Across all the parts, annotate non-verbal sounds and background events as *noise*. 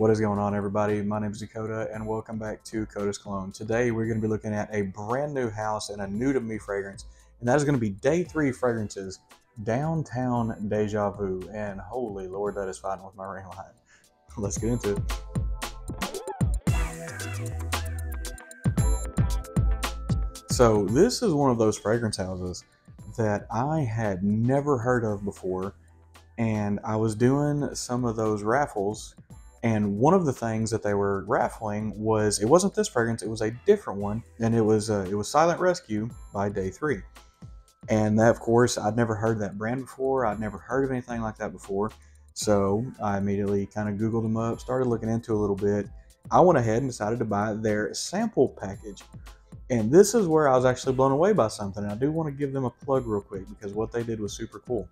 What is going on, everybody? My name is Dakota, and welcome back to Kota's Cologne. Today, we're going to be looking at a brand new house and a new to me fragrance, and that is going to be Day 3 Fragrances Downtown Deja Vu. And holy lord, that is fighting with my ring light. *laughs* Let's get into it. So, this is one of those fragrance houses that I had never heard of before, and I was doing some of those raffles and one of the things that they were raffling was it wasn't this fragrance, it was a different one, and it was uh, it was Silent Rescue by Day Three. And that, of course, I'd never heard that brand before. I'd never heard of anything like that before. So I immediately kind of Googled them up, started looking into a little bit. I went ahead and decided to buy their sample package. And this is where I was actually blown away by something. And I do want to give them a plug real quick because what they did was super cool.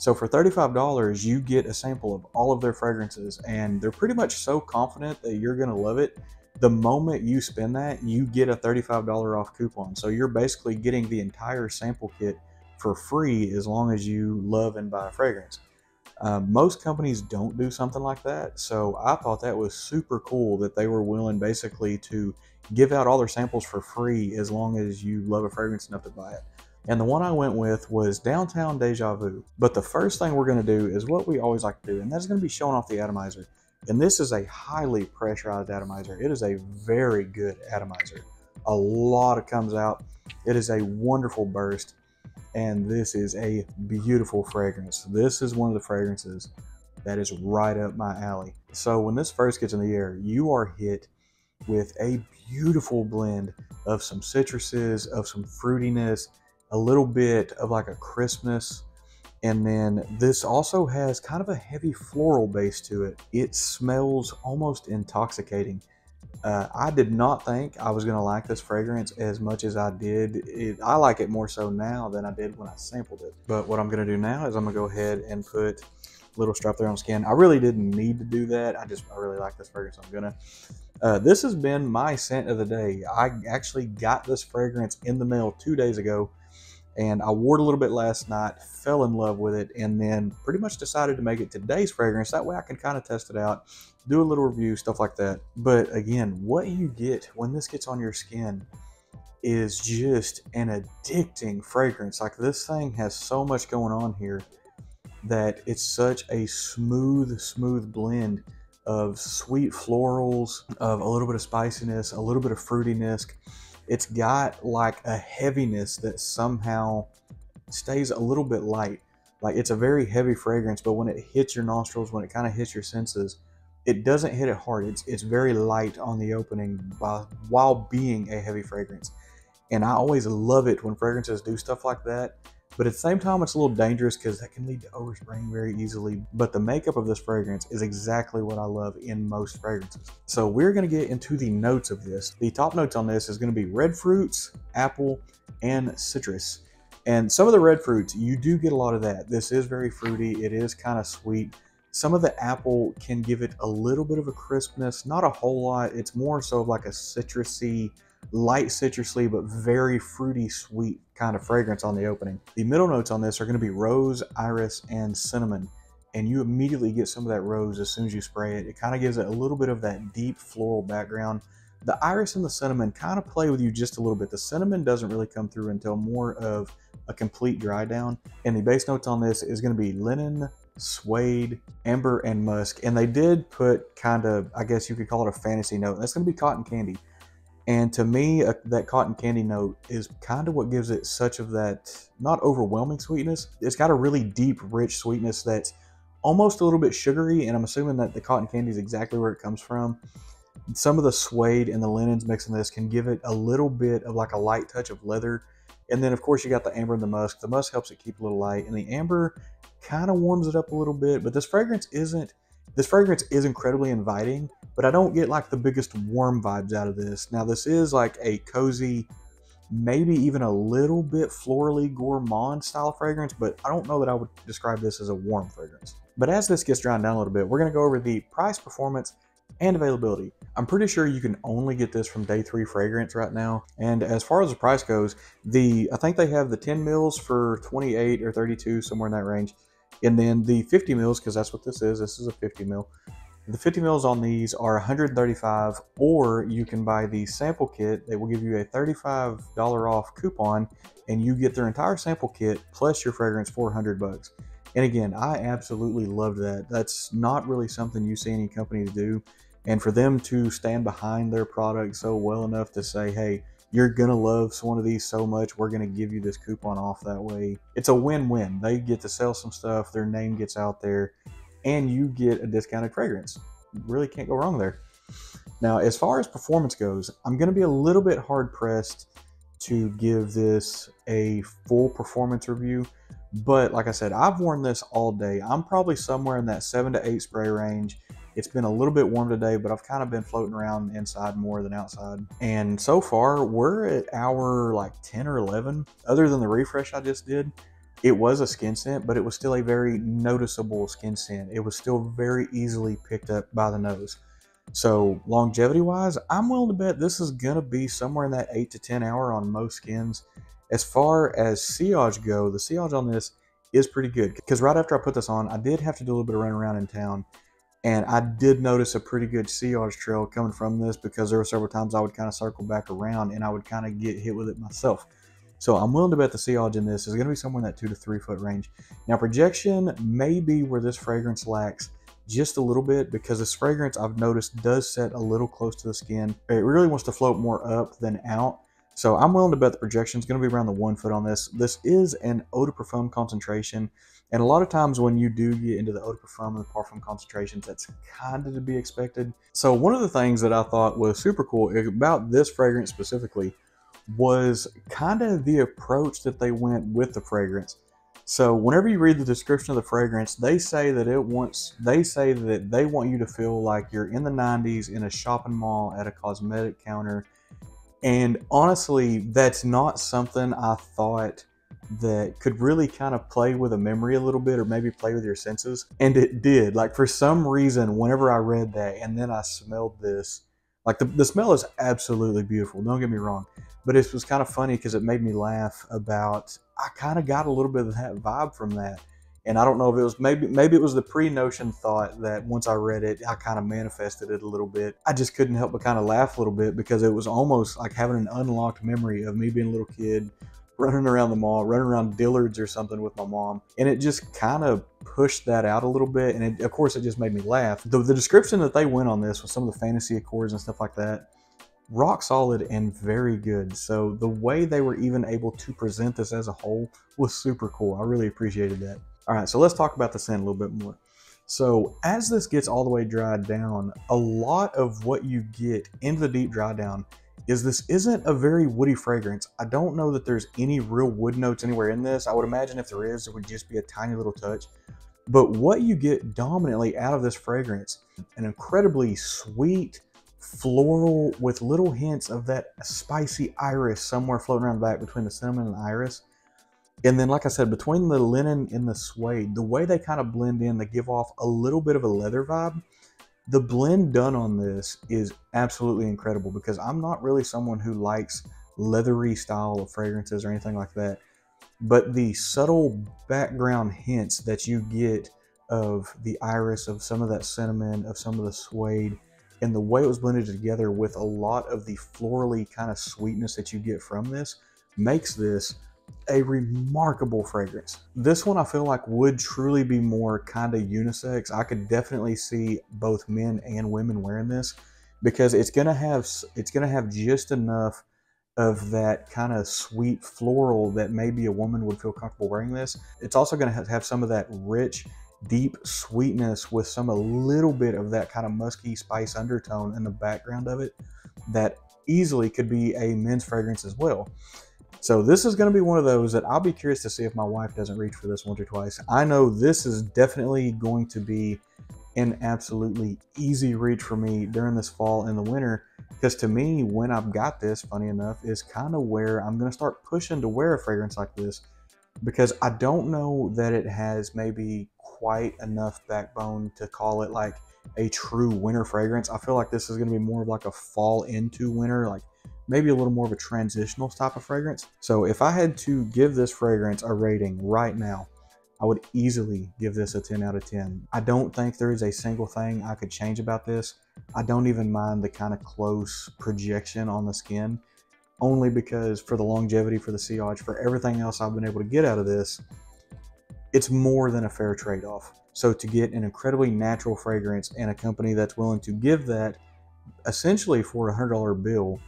So for $35, you get a sample of all of their fragrances, and they're pretty much so confident that you're going to love it. The moment you spend that, you get a $35 off coupon. So you're basically getting the entire sample kit for free as long as you love and buy a fragrance. Uh, most companies don't do something like that, so I thought that was super cool that they were willing basically to give out all their samples for free as long as you love a fragrance enough to buy it. And the one I went with was Downtown Deja Vu. But the first thing we're going to do is what we always like to do, and that's going to be showing off the atomizer. And this is a highly pressurized atomizer. It is a very good atomizer. A lot of comes out. It is a wonderful burst. And this is a beautiful fragrance. This is one of the fragrances that is right up my alley. So when this first gets in the air, you are hit with a beautiful blend of some citruses, of some fruitiness, a little bit of like a Christmas. And then this also has kind of a heavy floral base to it. It smells almost intoxicating. Uh, I did not think I was going to like this fragrance as much as I did. It, I like it more so now than I did when I sampled it. But what I'm going to do now is I'm going to go ahead and put little strap there on skin. I really didn't need to do that. I just, I really like this fragrance. I'm going to. Uh, this has been my scent of the day. I actually got this fragrance in the mail two days ago and I wore it a little bit last night, fell in love with it, and then pretty much decided to make it today's fragrance. That way I can kind of test it out, do a little review, stuff like that. But again, what you get when this gets on your skin is just an addicting fragrance. Like this thing has so much going on here that it's such a smooth, smooth blend of sweet florals, of a little bit of spiciness, a little bit of fruitiness it's got like a heaviness that somehow stays a little bit light. Like it's a very heavy fragrance, but when it hits your nostrils, when it kind of hits your senses, it doesn't hit it hard. It's it's very light on the opening by, while being a heavy fragrance. And I always love it when fragrances do stuff like that but at the same time, it's a little dangerous because that can lead to overspraying very easily. But the makeup of this fragrance is exactly what I love in most fragrances. So we're going to get into the notes of this. The top notes on this is going to be red fruits, apple, and citrus. And some of the red fruits, you do get a lot of that. This is very fruity. It is kind of sweet. Some of the apple can give it a little bit of a crispness, not a whole lot. It's more so of like a citrusy, light citrusy, but very fruity, sweet kind of fragrance on the opening. The middle notes on this are going to be rose, iris, and cinnamon. And you immediately get some of that rose as soon as you spray it. It kind of gives it a little bit of that deep floral background. The iris and the cinnamon kind of play with you just a little bit. The cinnamon doesn't really come through until more of a complete dry down. And the base notes on this is going to be linen, suede, amber, and musk. And they did put kind of, I guess you could call it a fantasy note. That's going to be cotton candy. And to me, that cotton candy note is kind of what gives it such of that not overwhelming sweetness. It's got a really deep, rich sweetness that's almost a little bit sugary. And I'm assuming that the cotton candy is exactly where it comes from. Some of the suede and the linens mixing this can give it a little bit of like a light touch of leather. And then, of course, you got the amber and the musk. The musk helps it keep a little light, and the amber kind of warms it up a little bit. But this fragrance isn't this fragrance is incredibly inviting, but I don't get like the biggest warm vibes out of this. Now, this is like a cozy, maybe even a little bit florally gourmand style fragrance, but I don't know that I would describe this as a warm fragrance. But as this gets drowned down a little bit, we're gonna go over the price, performance, and availability. I'm pretty sure you can only get this from Day 3 Fragrance right now. And as far as the price goes, the I think they have the 10 mils for 28 or 32, somewhere in that range. And then the 50 mils, because that's what this is, this is a 50 mil. The 50 mils on these are 135 or you can buy the sample kit. They will give you a $35 off coupon and you get their entire sample kit plus your fragrance 400 bucks. And again, I absolutely loved that. That's not really something you see any companies do. And for them to stand behind their product so well enough to say, hey, you're gonna love one of these so much, we're gonna give you this coupon off that way. It's a win-win. They get to sell some stuff, their name gets out there, and you get a discounted fragrance. Really can't go wrong there. Now, as far as performance goes, I'm gonna be a little bit hard pressed to give this a full performance review but like I said, I've worn this all day. I'm probably somewhere in that seven to eight spray range. It's been a little bit warm today, but I've kind of been floating around inside more than outside. And so far, we're at hour like 10 or 11. Other than the refresh I just did, it was a skin scent, but it was still a very noticeable skin scent. It was still very easily picked up by the nose. So longevity wise, I'm willing to bet this is gonna be somewhere in that eight to 10 hour on most skins. As far as sillage go, the sillage on this is pretty good because right after I put this on, I did have to do a little bit of running around in town and I did notice a pretty good sillage trail coming from this because there were several times I would kind of circle back around and I would kind of get hit with it myself. So I'm willing to bet the sillage in this is going to be somewhere in that two to three foot range. Now projection may be where this fragrance lacks just a little bit because this fragrance I've noticed does set a little close to the skin. It really wants to float more up than out. So I'm willing to bet the projection is going to be around the one foot on this. This is an eau de parfum concentration. And a lot of times when you do get into the eau de parfum and the parfum concentrations, that's kind of to be expected. So one of the things that I thought was super cool about this fragrance specifically was kind of the approach that they went with the fragrance. So whenever you read the description of the fragrance, they say that it wants they say that they want you to feel like you're in the 90s in a shopping mall at a cosmetic counter and honestly, that's not something I thought that could really kind of play with a memory a little bit or maybe play with your senses. And it did. Like for some reason, whenever I read that and then I smelled this, like the, the smell is absolutely beautiful. Don't get me wrong. But it was kind of funny because it made me laugh about, I kind of got a little bit of that vibe from that and I don't know if it was maybe maybe it was the pre-notion thought that once I read it, I kind of manifested it a little bit. I just couldn't help but kind of laugh a little bit because it was almost like having an unlocked memory of me being a little kid running around the mall, running around Dillard's or something with my mom, and it just kind of pushed that out a little bit. And it, of course, it just made me laugh. The, the description that they went on this with some of the fantasy accords and stuff like that rock solid and very good. So the way they were even able to present this as a whole was super cool. I really appreciated that. All right, so let's talk about the scent a little bit more. So as this gets all the way dried down, a lot of what you get into the deep dry down is this isn't a very woody fragrance. I don't know that there's any real wood notes anywhere in this. I would imagine if there is, it would just be a tiny little touch. But what you get dominantly out of this fragrance, an incredibly sweet, floral with little hints of that spicy iris somewhere floating around the back between the cinnamon and the iris. And then, like I said, between the linen and the suede, the way they kind of blend in, they give off a little bit of a leather vibe. The blend done on this is absolutely incredible because I'm not really someone who likes leathery style of fragrances or anything like that. But the subtle background hints that you get of the iris, of some of that cinnamon, of some of the suede, and the way it was blended together with a lot of the florally kind of sweetness that you get from this makes this a remarkable fragrance. This one I feel like would truly be more kind of unisex. I could definitely see both men and women wearing this because it's gonna have it's gonna have just enough of that kind of sweet floral that maybe a woman would feel comfortable wearing this. It's also gonna have some of that rich, deep sweetness with some a little bit of that kind of musky spice undertone in the background of it that easily could be a men's fragrance as well. So this is going to be one of those that I'll be curious to see if my wife doesn't reach for this once or twice. I know this is definitely going to be an absolutely easy reach for me during this fall and the winter because to me when I've got this funny enough is kind of where I'm going to start pushing to wear a fragrance like this because I don't know that it has maybe quite enough backbone to call it like a true winter fragrance. I feel like this is going to be more of like a fall into winter like maybe a little more of a transitional type of fragrance. So if I had to give this fragrance a rating right now, I would easily give this a 10 out of 10. I don't think there is a single thing I could change about this. I don't even mind the kind of close projection on the skin, only because for the longevity, for the sillage, for everything else I've been able to get out of this, it's more than a fair trade off. So to get an incredibly natural fragrance and a company that's willing to give that essentially for a $100 bill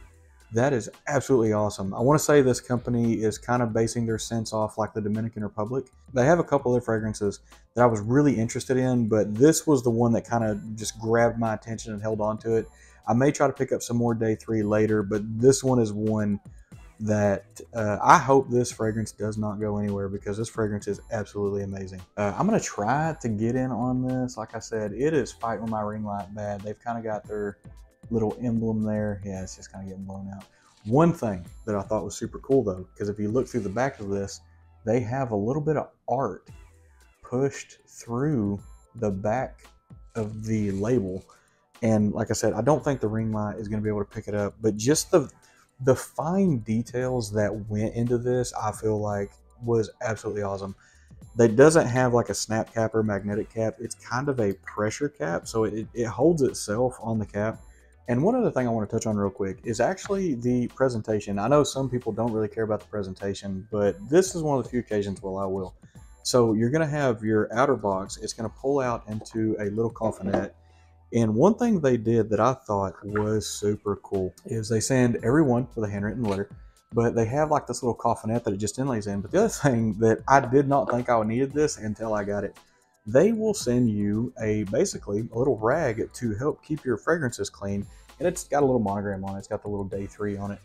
that is absolutely awesome. I want to say this company is kind of basing their scents off like the Dominican Republic. They have a couple of fragrances that I was really interested in, but this was the one that kind of just grabbed my attention and held on to it. I may try to pick up some more day three later, but this one is one that uh, I hope this fragrance does not go anywhere because this fragrance is absolutely amazing. Uh, I'm going to try to get in on this. Like I said, it is fighting with my ring light bad. They've kind of got their little emblem there. Yeah, it's just kind of getting blown out. One thing that I thought was super cool though, because if you look through the back of this, they have a little bit of art pushed through the back of the label. And like I said, I don't think the ring light is going to be able to pick it up, but just the the fine details that went into this, I feel like was absolutely awesome. That doesn't have like a snap cap or magnetic cap. It's kind of a pressure cap, so it, it holds itself on the cap and one other thing I want to touch on real quick is actually the presentation. I know some people don't really care about the presentation, but this is one of the few occasions where I will. So you're going to have your outer box. It's going to pull out into a little coffinette. And one thing they did that I thought was super cool is they send everyone with a handwritten letter, but they have like this little coffinette that it just inlays in. But the other *laughs* thing that I did not think I needed this until I got it they will send you a basically a little rag to help keep your fragrances clean. And it's got a little monogram on it. It's got the little day three on it.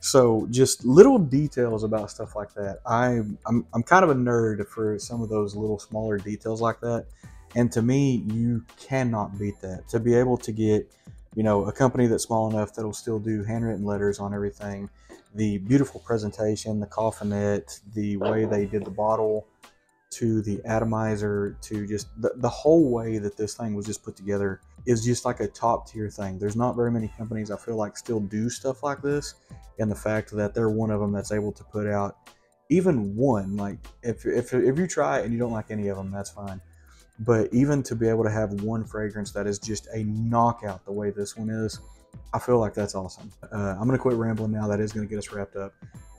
So just little details about stuff like that. I, I'm, I'm kind of a nerd for some of those little smaller details like that. And to me, you cannot beat that. To be able to get, you know, a company that's small enough that'll still do handwritten letters on everything, the beautiful presentation, the coffinette, the way they did the bottle, to the atomizer to just the, the whole way that this thing was just put together is just like a top tier thing. There's not very many companies I feel like still do stuff like this, and the fact that they're one of them that's able to put out even one. Like if if if you try and you don't like any of them, that's fine. But even to be able to have one fragrance that is just a knockout the way this one is, I feel like that's awesome. Uh, I'm going to quit rambling now. That is going to get us wrapped up.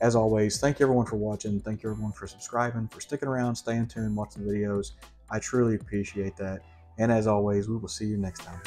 As always, thank you everyone for watching. Thank you everyone for subscribing, for sticking around, staying tuned, watching the videos. I truly appreciate that. And as always, we will see you next time.